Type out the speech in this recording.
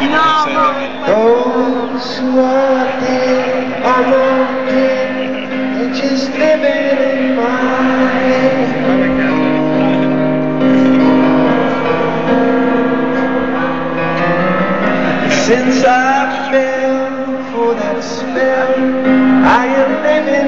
Those who are dead are not dead, they're just living in my head. Since I fell for that spell, I am living